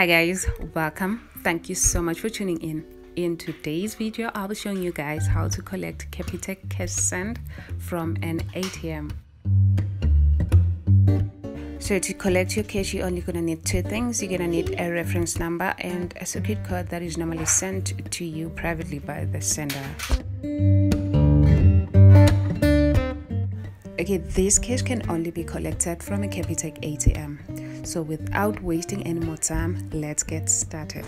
hi guys welcome. Thank you so much for tuning in. In today's video i'll be showing you guys how to collect capitec cash send from an atm so to collect your cash you're only gonna need two things. You're gonna need a reference number and a secret code that is normally sent to you privately by the sender. Okay, this cash can only be collected from a Capitec ATM. So without wasting any more time, let's get started.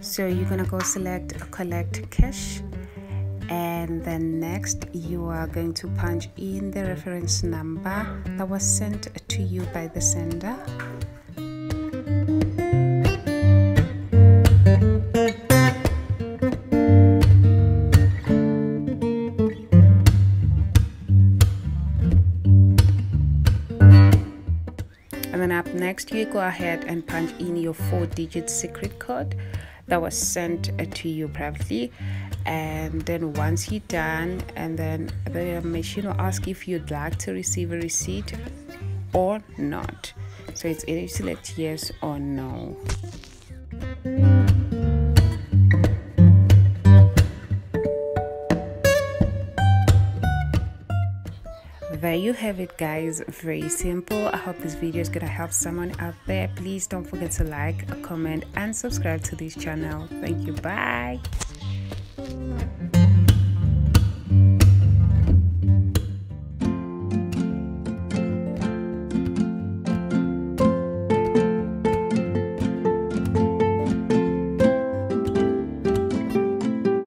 So you're gonna go select collect cash and then next you are going to punch in the reference number that was sent to you by the sender and then up next you go ahead and punch in your four digit secret code that was sent uh, to you privately. And then once you're done and then the machine will ask if you'd like to receive a receipt or not. So it's either select yes or no there you have it guys. Very simple. I hope this video is gonna help someone out there. Please don't forget to like comment and subscribe to this channel. Thank you. Bye.